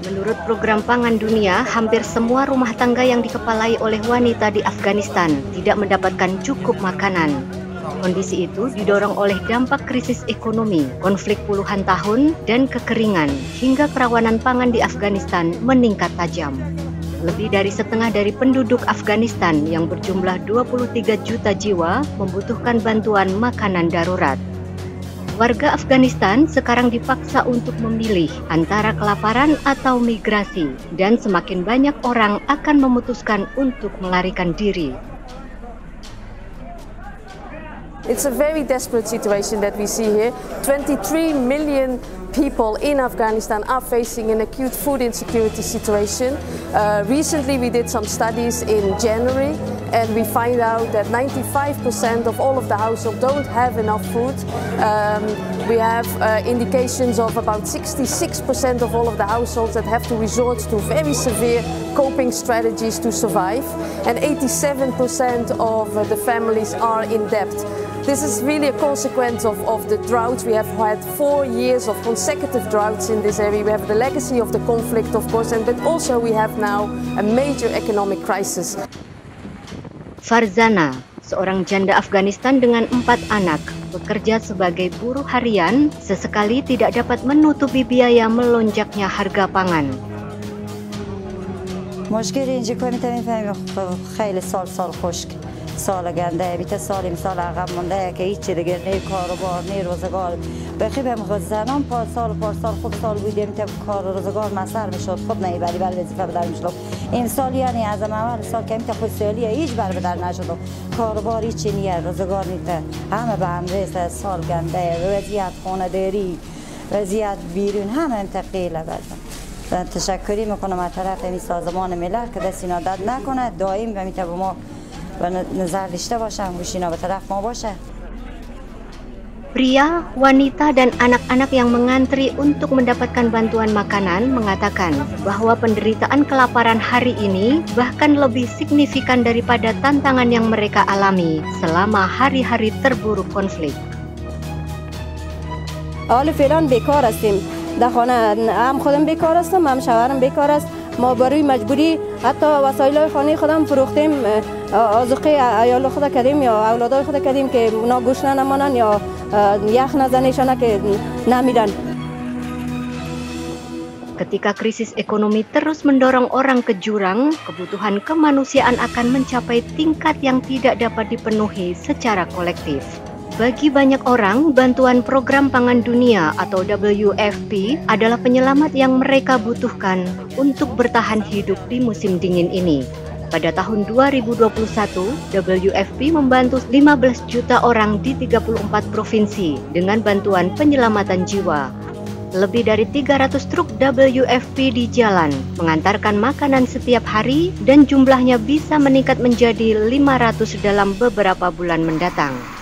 Menurut program pangan dunia, hampir semua rumah tangga yang dikepalai oleh wanita di Afghanistan tidak mendapatkan cukup makanan. Kondisi itu didorong oleh dampak krisis ekonomi, konflik puluhan tahun, dan kekeringan, hingga kerawanan pangan di Afghanistan meningkat tajam. Lebih dari setengah dari penduduk Afghanistan yang berjumlah 23 juta jiwa membutuhkan bantuan makanan darurat. Warga Afghanistan sekarang dipaksa untuk memilih antara kelaparan atau migrasi, dan semakin banyak orang akan memutuskan untuk melarikan diri. It's a very desperate situation that we see here. 23 million people in Afghanistan are facing an acute food insecurity situation. Uh, recently, we did some studies in January, and we find out that 95% of all of the households don't have enough food. Um, we have uh, indications of about 66% of all of the households that have to resort to very severe coping strategies to survive, and 87% of uh, the families are in debt. This is really a consequence of, of the drought. We have had four years of consecutive droughts in this area. We have the legacy of the conflict, of course, and but also we have now a major economic crisis. Farzana, seorang janda Afghanistan dengan empat anak, bekerja sebagai buruh harian, sesekali tidak dapat menutupi biaya melonjaknya harga pangan. مشکل اینجا که میتونیم خیلی سال سال خشک سال گنده بیت سال امسال عقب مونده که هیچ دیگه نه کار و بار نه روزگار. بخی به خود زنان پار سال پار سال خود سال بودیم که کار و روزگار مسر می‌شد. خود نه بری بر وظیفه بدر می‌شد. امسال یعنی از اول سال که میت خود سالی هیچ بر بدر نشد. کار و بار هیچ نیه روزگار نیته همه به هم سال گنده. وضعیت خانه داری وضعیت بیرون همه انتقیله بدن تشکری می‌کنم از طرف این سازمان ملل که دست اینا داد نکنه. دائم می‌تونه ما و نظر داشته باشن گوشینا به طرف ما باشه Pria, wanita, dan anak-anak yang mengantri untuk mendapatkan bantuan makanan mengatakan bahwa penderitaan kelaparan hari ini bahkan lebih signifikan daripada tantangan yang mereka alami selama hari-hari terburuk konflik. حال فعلا بیکار هستیم در خانه هم خودم بیکار هستم هم شوهرم بیکار است ما برای مجبوری حتی وسایل خانه خودم فروختیم آزوقه ایال خود کردیم یا اولادای خود کردیم که اونا گوش نمانن یا یخ نزنشانه که نمیرن Ketika krisis ekonomi terus mendorong orang ke jurang, kebutuhan kemanusiaan akan mencapai tingkat yang tidak dapat dipenuhi secara kolektif. Bagi banyak orang, bantuan program pangan dunia atau WFP adalah penyelamat yang mereka butuhkan untuk bertahan hidup di musim dingin ini. Pada tahun 2021, WFP membantu 15 juta orang di 34 provinsi dengan bantuan penyelamatan jiwa. Lebih dari 300 truk WFP di jalan mengantarkan makanan setiap hari dan jumlahnya bisa meningkat menjadi 500 dalam beberapa bulan mendatang.